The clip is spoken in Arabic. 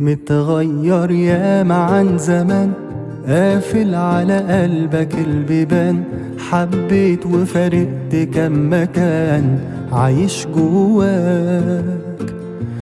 متغير ياما عن زمان قافل على قلبك البيبان. حبيت وفرقت كم مكان عايش جواك.